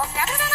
will never